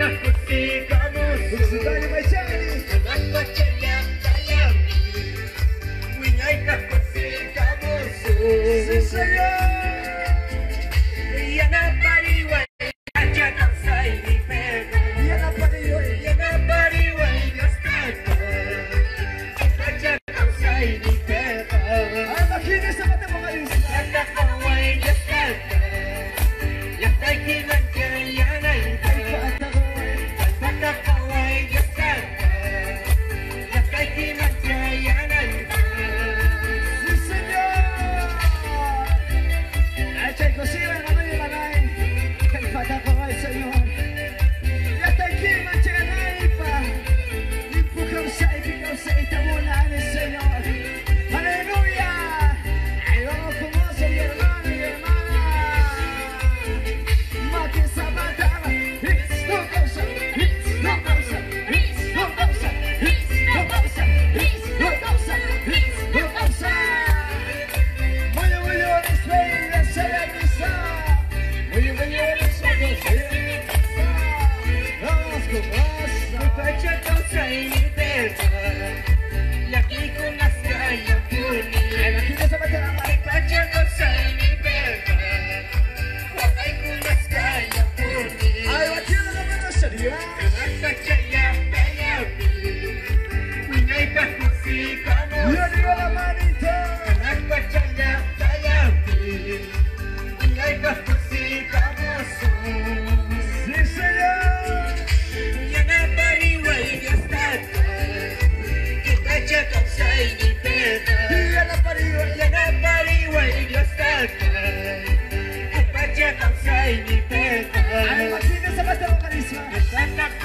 कुत्ती का me lo sería. Patricia.